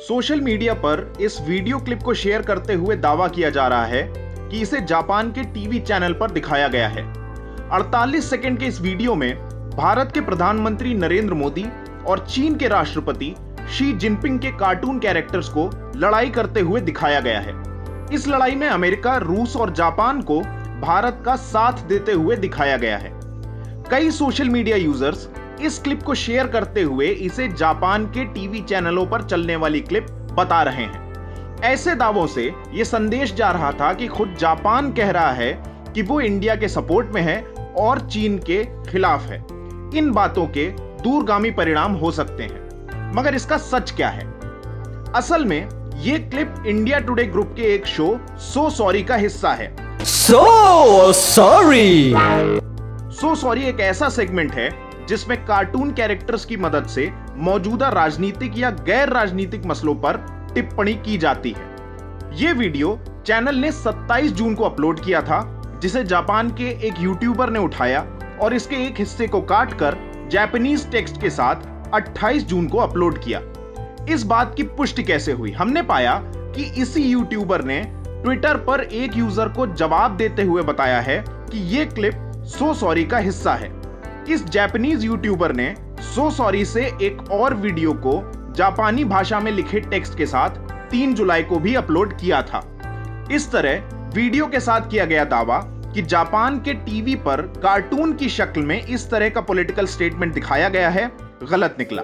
Social media पर इस video clip को शेयर करते हुए दावा किया जा रहा है कि इसे जापान के टीवी चैनल पर दिखाया गया है। 48 सेकंड के इस वीडियो में भारत के प्रधानमंत्री नरेंद्र मोदी और चीन के राष्ट्रपति शी जिनपिंग के कार्टून कैरेक्टर्स को लड़ाई करते हुए दिखाया गया है। इस लड़ाई में अमेरिका, रूस और जापान को भारत का साथ देते हुए दिखाया गया है। कई सोशल मीडिया यूज़र्स इस क्लिप को शेयर करते हुए इसे जापान के टीवी चैनलों पर चलने वाली क्लिप बता रहे हैं। ऐसे दावों से यह संदेश जा रहा था कि खुद जापान कह रहा है कि वो इंडिया के सपोर्ट में है और चीन के खिलाफ है। इन बातों के दूरगामी परिणाम हो सकते हैं। मगर इसका सच क्या है? असल में ये क्लिप इंडिया टुडे ग्रुप के एक शो सो सॉरी का हिस्सा है। So sorry. सो सॉरी एक ऐसा सेगमेंट है जिसमें कार्टून कैरेक्टर्स की मदद से मौजूदा राजनीतिक या गैर राजनीतिक मसलों पर टिप्पणी की जाती है। ये वीडियो चैनल ने 27 जून को अपलोड किया था, जिसे जापान के एक यूट्यूबर ने उठाया और इसके एक हिस्से को काटकर जापानीज टेक्स्ट के साथ 28 जून को अपलोड किया। इस बात की पुष्टि कैसे हुई? हमने पाया कि इसी यूट्यूबर ने ट्विटर पर एक यूज़र को जवाब देते हुए बताया है कि यह क्लिप सो सॉरी का हिस्सा है। इस जापानीज यूट्यूबर ने सो सॉरी से एक और वीडियो को जापानी भाषा में लिखे टेक्स्ट के साथ 3 जुलाई को भी अपलोड किया था। इस तरह वीडियो के साथ किया गया दावा कि जापान के टीवी पर कार्टून की शक्ल में इस तरह का पॉलिटिकल स्टेटमेंट दिखाया गया है, गलत निकला।